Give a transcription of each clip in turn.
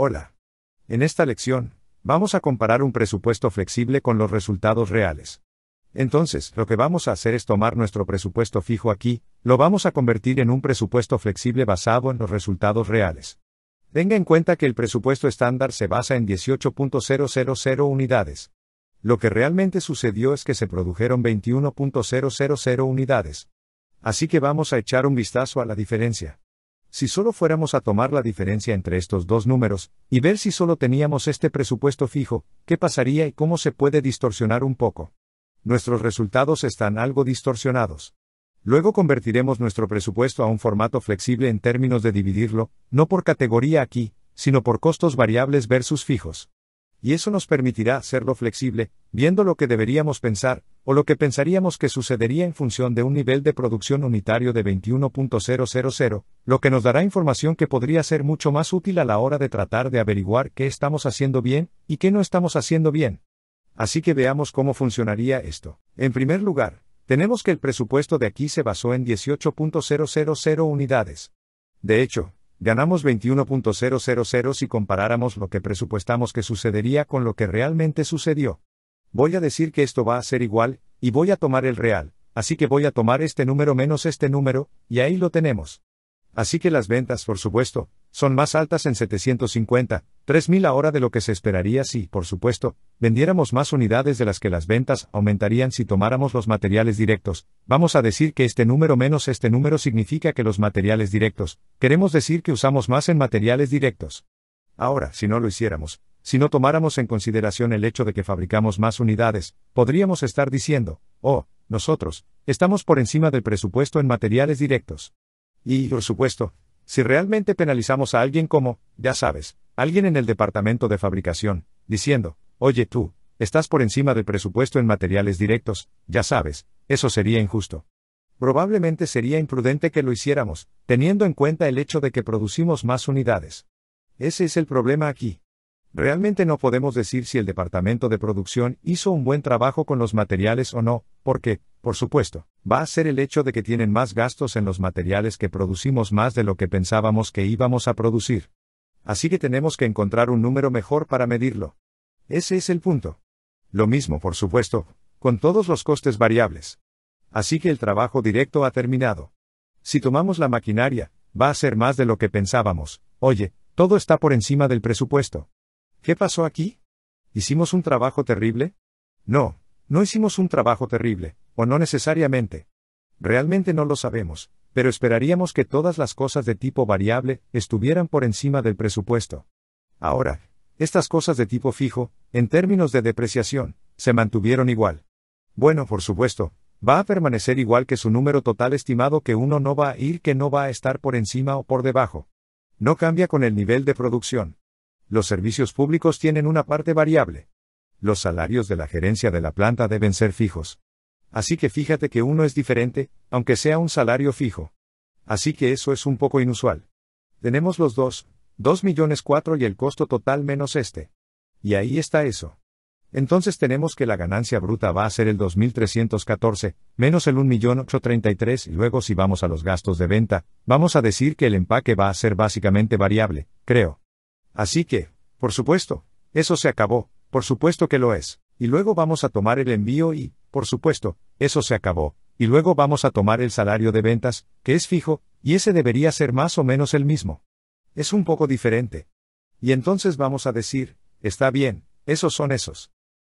Hola. En esta lección, vamos a comparar un presupuesto flexible con los resultados reales. Entonces, lo que vamos a hacer es tomar nuestro presupuesto fijo aquí, lo vamos a convertir en un presupuesto flexible basado en los resultados reales. Tenga en cuenta que el presupuesto estándar se basa en 18.000 unidades. Lo que realmente sucedió es que se produjeron 21.000 unidades. Así que vamos a echar un vistazo a la diferencia. Si solo fuéramos a tomar la diferencia entre estos dos números, y ver si solo teníamos este presupuesto fijo, ¿qué pasaría y cómo se puede distorsionar un poco? Nuestros resultados están algo distorsionados. Luego convertiremos nuestro presupuesto a un formato flexible en términos de dividirlo, no por categoría aquí, sino por costos variables versus fijos y eso nos permitirá hacerlo flexible, viendo lo que deberíamos pensar, o lo que pensaríamos que sucedería en función de un nivel de producción unitario de 21.000, lo que nos dará información que podría ser mucho más útil a la hora de tratar de averiguar qué estamos haciendo bien y qué no estamos haciendo bien. Así que veamos cómo funcionaría esto. En primer lugar, tenemos que el presupuesto de aquí se basó en 18.000 unidades. De hecho, ganamos 21.000 si comparáramos lo que presupuestamos que sucedería con lo que realmente sucedió. Voy a decir que esto va a ser igual, y voy a tomar el real, así que voy a tomar este número menos este número, y ahí lo tenemos. Así que las ventas, por supuesto, son más altas en 750, 3000 ahora de lo que se esperaría si, por supuesto, vendiéramos más unidades de las que las ventas aumentarían si tomáramos los materiales directos. Vamos a decir que este número menos este número significa que los materiales directos, queremos decir que usamos más en materiales directos. Ahora, si no lo hiciéramos, si no tomáramos en consideración el hecho de que fabricamos más unidades, podríamos estar diciendo, oh, nosotros, estamos por encima del presupuesto en materiales directos. Y, por supuesto, si realmente penalizamos a alguien como, ya sabes, alguien en el departamento de fabricación, diciendo, oye tú, estás por encima del presupuesto en materiales directos, ya sabes, eso sería injusto. Probablemente sería imprudente que lo hiciéramos, teniendo en cuenta el hecho de que producimos más unidades. Ese es el problema aquí. Realmente no podemos decir si el departamento de producción hizo un buen trabajo con los materiales o no, porque, por supuesto, va a ser el hecho de que tienen más gastos en los materiales que producimos más de lo que pensábamos que íbamos a producir. Así que tenemos que encontrar un número mejor para medirlo. Ese es el punto. Lo mismo, por supuesto, con todos los costes variables. Así que el trabajo directo ha terminado. Si tomamos la maquinaria, va a ser más de lo que pensábamos. Oye, todo está por encima del presupuesto. ¿Qué pasó aquí? ¿Hicimos un trabajo terrible? No, no hicimos un trabajo terrible, o no necesariamente. Realmente no lo sabemos, pero esperaríamos que todas las cosas de tipo variable estuvieran por encima del presupuesto. Ahora, estas cosas de tipo fijo, en términos de depreciación, se mantuvieron igual. Bueno, por supuesto, va a permanecer igual que su número total estimado que uno no va a ir que no va a estar por encima o por debajo. No cambia con el nivel de producción. Los servicios públicos tienen una parte variable. Los salarios de la gerencia de la planta deben ser fijos. Así que fíjate que uno es diferente, aunque sea un salario fijo. Así que eso es un poco inusual. Tenemos los dos, 2 millones 4 y el costo total menos este. Y ahí está eso. Entonces tenemos que la ganancia bruta va a ser el 2.314, menos el 1.833 y luego si vamos a los gastos de venta, vamos a decir que el empaque va a ser básicamente variable, creo. Así que, por supuesto, eso se acabó, por supuesto que lo es. Y luego vamos a tomar el envío y, por supuesto, eso se acabó. Y luego vamos a tomar el salario de ventas, que es fijo, y ese debería ser más o menos el mismo. Es un poco diferente. Y entonces vamos a decir, está bien, esos son esos.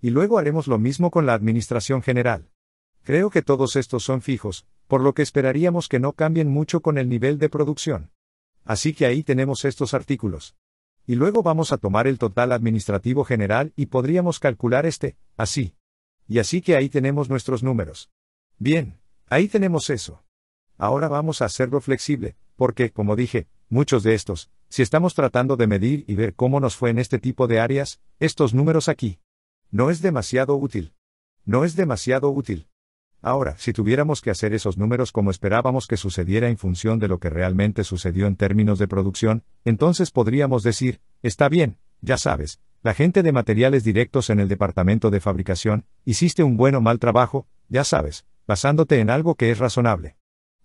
Y luego haremos lo mismo con la Administración General. Creo que todos estos son fijos, por lo que esperaríamos que no cambien mucho con el nivel de producción. Así que ahí tenemos estos artículos y luego vamos a tomar el total administrativo general y podríamos calcular este, así. Y así que ahí tenemos nuestros números. Bien, ahí tenemos eso. Ahora vamos a hacerlo flexible, porque, como dije, muchos de estos, si estamos tratando de medir y ver cómo nos fue en este tipo de áreas, estos números aquí. No es demasiado útil. No es demasiado útil. Ahora, si tuviéramos que hacer esos números como esperábamos que sucediera en función de lo que realmente sucedió en términos de producción, entonces podríamos decir, está bien, ya sabes, la gente de materiales directos en el departamento de fabricación, hiciste un buen o mal trabajo, ya sabes, basándote en algo que es razonable.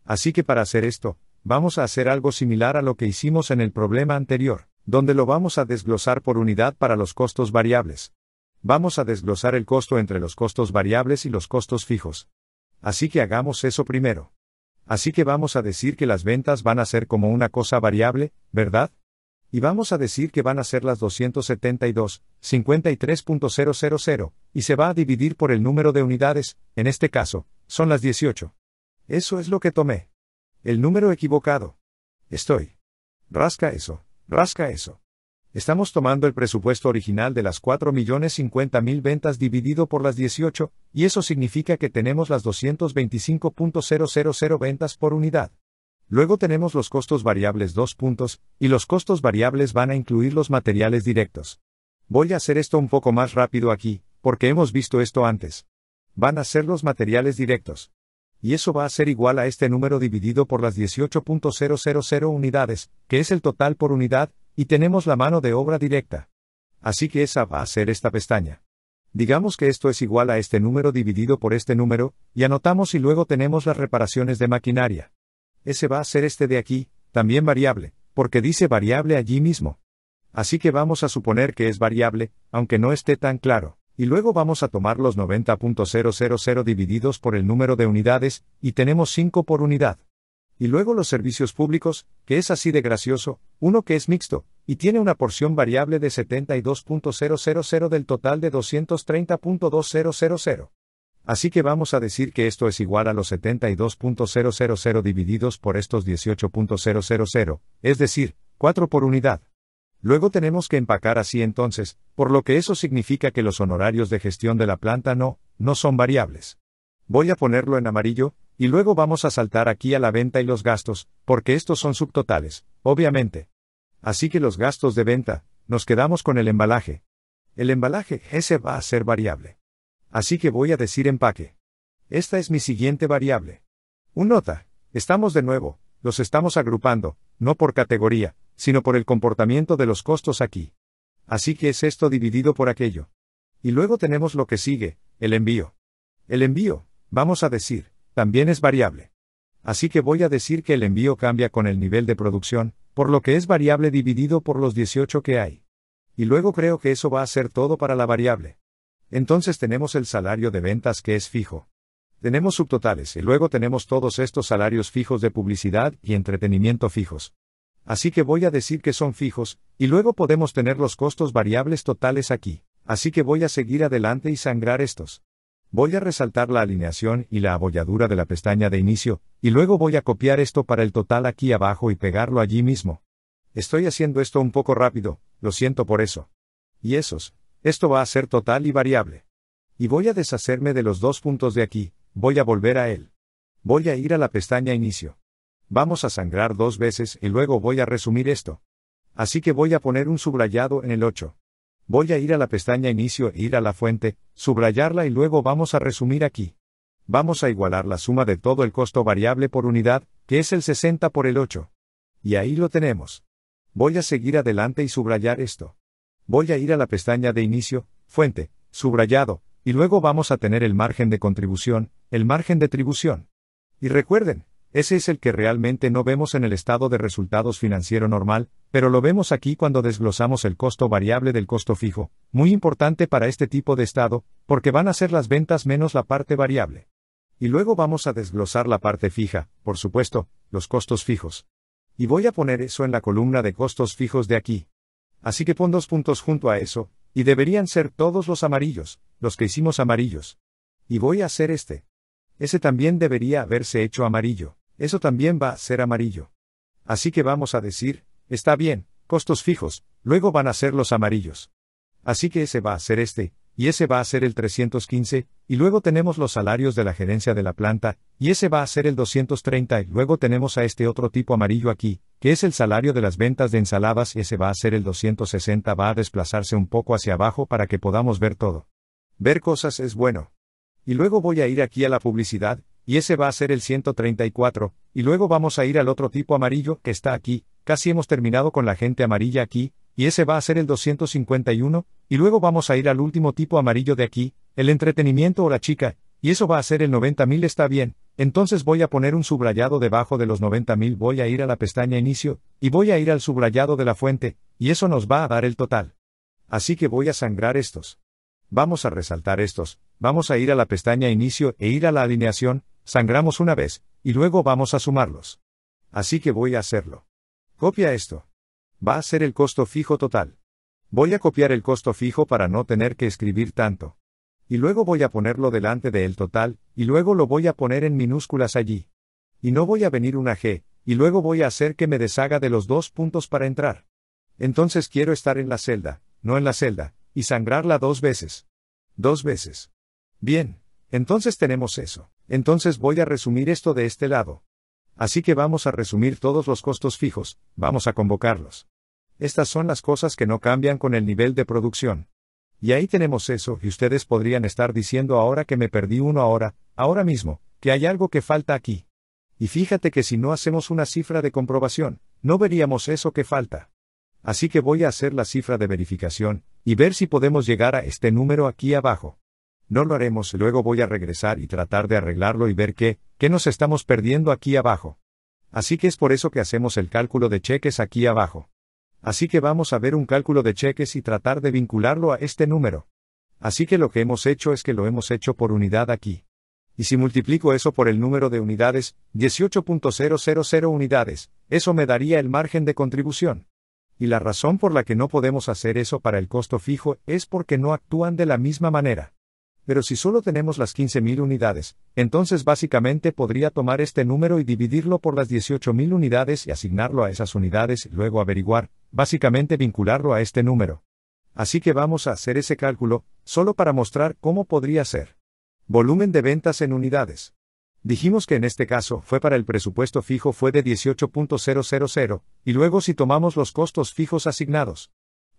Así que para hacer esto, vamos a hacer algo similar a lo que hicimos en el problema anterior. donde lo vamos a desglosar por unidad para los costos variables. Vamos a desglosar el costo entre los costos variables y los costos fijos. Así que hagamos eso primero. Así que vamos a decir que las ventas van a ser como una cosa variable, ¿verdad? Y vamos a decir que van a ser las 272, 53.000, y se va a dividir por el número de unidades, en este caso, son las 18. Eso es lo que tomé. El número equivocado. Estoy. Rasca eso, rasca eso. Estamos tomando el presupuesto original de las 4.050.000 ventas dividido por las 18, y eso significa que tenemos las 225.000 ventas por unidad. Luego tenemos los costos variables 2 puntos, y los costos variables van a incluir los materiales directos. Voy a hacer esto un poco más rápido aquí, porque hemos visto esto antes. Van a ser los materiales directos. Y eso va a ser igual a este número dividido por las 18.000 unidades, que es el total por unidad, y tenemos la mano de obra directa. Así que esa va a ser esta pestaña. Digamos que esto es igual a este número dividido por este número, y anotamos y luego tenemos las reparaciones de maquinaria. Ese va a ser este de aquí, también variable, porque dice variable allí mismo. Así que vamos a suponer que es variable, aunque no esté tan claro. Y luego vamos a tomar los 90.000 divididos por el número de unidades, y tenemos 5 por unidad. Y luego los servicios públicos, que es así de gracioso, uno que es mixto, y tiene una porción variable de 72.000 del total de 230.2000. Así que vamos a decir que esto es igual a los 72.000 divididos por estos 18.000, es decir, 4 por unidad. Luego tenemos que empacar así entonces, por lo que eso significa que los honorarios de gestión de la planta no, no son variables. Voy a ponerlo en amarillo, y luego vamos a saltar aquí a la venta y los gastos, porque estos son subtotales, obviamente. Así que los gastos de venta, nos quedamos con el embalaje. El embalaje, ese va a ser variable. Así que voy a decir empaque. Esta es mi siguiente variable. Un nota, estamos de nuevo, los estamos agrupando, no por categoría, sino por el comportamiento de los costos aquí. Así que es esto dividido por aquello. Y luego tenemos lo que sigue, el envío. El envío, vamos a decir, también es variable. Así que voy a decir que el envío cambia con el nivel de producción, por lo que es variable dividido por los 18 que hay. Y luego creo que eso va a ser todo para la variable. Entonces tenemos el salario de ventas que es fijo. Tenemos subtotales y luego tenemos todos estos salarios fijos de publicidad y entretenimiento fijos. Así que voy a decir que son fijos, y luego podemos tener los costos variables totales aquí. Así que voy a seguir adelante y sangrar estos. Voy a resaltar la alineación y la abolladura de la pestaña de inicio, y luego voy a copiar esto para el total aquí abajo y pegarlo allí mismo. Estoy haciendo esto un poco rápido, lo siento por eso. Y esos, esto va a ser total y variable. Y voy a deshacerme de los dos puntos de aquí, voy a volver a él. Voy a ir a la pestaña inicio. Vamos a sangrar dos veces y luego voy a resumir esto. Así que voy a poner un subrayado en el 8. Voy a ir a la pestaña Inicio e ir a la fuente, subrayarla y luego vamos a resumir aquí. Vamos a igualar la suma de todo el costo variable por unidad, que es el 60 por el 8. Y ahí lo tenemos. Voy a seguir adelante y subrayar esto. Voy a ir a la pestaña de Inicio, Fuente, Subrayado, y luego vamos a tener el margen de contribución, el margen de tribución. Y recuerden, ese es el que realmente no vemos en el estado de resultados financiero normal, pero lo vemos aquí cuando desglosamos el costo variable del costo fijo, muy importante para este tipo de estado, porque van a ser las ventas menos la parte variable. Y luego vamos a desglosar la parte fija, por supuesto, los costos fijos. Y voy a poner eso en la columna de costos fijos de aquí. Así que pon dos puntos junto a eso, y deberían ser todos los amarillos, los que hicimos amarillos. Y voy a hacer este. Ese también debería haberse hecho amarillo. Eso también va a ser amarillo. Así que vamos a decir, está bien, costos fijos, luego van a ser los amarillos. Así que ese va a ser este, y ese va a ser el 315, y luego tenemos los salarios de la gerencia de la planta, y ese va a ser el 230, y luego tenemos a este otro tipo amarillo aquí, que es el salario de las ventas de ensaladas, y ese va a ser el 260, va a desplazarse un poco hacia abajo para que podamos ver todo. Ver cosas es bueno. Y luego voy a ir aquí a la publicidad, y ese va a ser el 134, y luego vamos a ir al otro tipo amarillo que está aquí, casi hemos terminado con la gente amarilla aquí, y ese va a ser el 251, y luego vamos a ir al último tipo amarillo de aquí, el entretenimiento o la chica, y eso va a ser el 90.000 está bien, entonces voy a poner un subrayado debajo de los 90.000 voy a ir a la pestaña inicio, y voy a ir al subrayado de la fuente, y eso nos va a dar el total. Así que voy a sangrar estos. Vamos a resaltar estos, vamos a ir a la pestaña Inicio e ir a la alineación, sangramos una vez, y luego vamos a sumarlos. Así que voy a hacerlo. Copia esto. Va a ser el costo fijo total. Voy a copiar el costo fijo para no tener que escribir tanto. Y luego voy a ponerlo delante de el total, y luego lo voy a poner en minúsculas allí. Y no voy a venir una G, y luego voy a hacer que me deshaga de los dos puntos para entrar. Entonces quiero estar en la celda, no en la celda, y sangrarla dos veces. Dos veces. Bien, entonces tenemos eso. Entonces voy a resumir esto de este lado. Así que vamos a resumir todos los costos fijos, vamos a convocarlos. Estas son las cosas que no cambian con el nivel de producción. Y ahí tenemos eso, y ustedes podrían estar diciendo ahora que me perdí uno ahora, ahora mismo, que hay algo que falta aquí. Y fíjate que si no hacemos una cifra de comprobación, no veríamos eso que falta. Así que voy a hacer la cifra de verificación, y ver si podemos llegar a este número aquí abajo. No lo haremos, luego voy a regresar y tratar de arreglarlo y ver qué, qué nos estamos perdiendo aquí abajo. Así que es por eso que hacemos el cálculo de cheques aquí abajo. Así que vamos a ver un cálculo de cheques y tratar de vincularlo a este número. Así que lo que hemos hecho es que lo hemos hecho por unidad aquí. Y si multiplico eso por el número de unidades, 18.000 unidades, eso me daría el margen de contribución. Y la razón por la que no podemos hacer eso para el costo fijo es porque no actúan de la misma manera. Pero si solo tenemos las 15.000 unidades, entonces básicamente podría tomar este número y dividirlo por las 18.000 unidades y asignarlo a esas unidades y luego averiguar, básicamente vincularlo a este número. Así que vamos a hacer ese cálculo, solo para mostrar cómo podría ser. Volumen de ventas en unidades. Dijimos que en este caso fue para el presupuesto fijo fue de 18.000, y luego si tomamos los costos fijos asignados.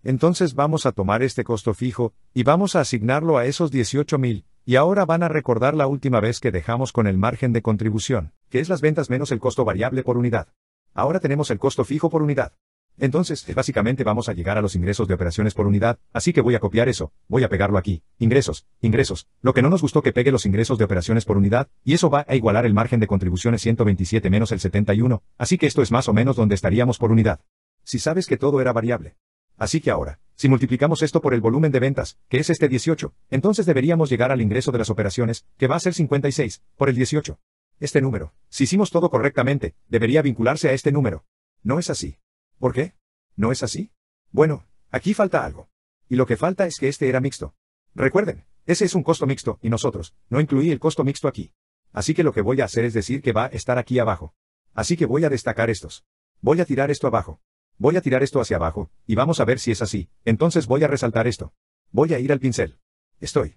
Entonces vamos a tomar este costo fijo, y vamos a asignarlo a esos 18.000, y ahora van a recordar la última vez que dejamos con el margen de contribución, que es las ventas menos el costo variable por unidad. Ahora tenemos el costo fijo por unidad. Entonces, básicamente vamos a llegar a los ingresos de operaciones por unidad, así que voy a copiar eso, voy a pegarlo aquí, ingresos, ingresos, lo que no nos gustó que pegue los ingresos de operaciones por unidad, y eso va a igualar el margen de contribuciones 127 menos el 71, así que esto es más o menos donde estaríamos por unidad. Si sabes que todo era variable. Así que ahora, si multiplicamos esto por el volumen de ventas, que es este 18, entonces deberíamos llegar al ingreso de las operaciones, que va a ser 56, por el 18. Este número, si hicimos todo correctamente, debería vincularse a este número. No es así. ¿Por qué? ¿No es así? Bueno, aquí falta algo. Y lo que falta es que este era mixto. Recuerden, ese es un costo mixto, y nosotros, no incluí el costo mixto aquí. Así que lo que voy a hacer es decir que va a estar aquí abajo. Así que voy a destacar estos. Voy a tirar esto abajo. Voy a tirar esto hacia abajo, y vamos a ver si es así, entonces voy a resaltar esto. Voy a ir al pincel. Estoy.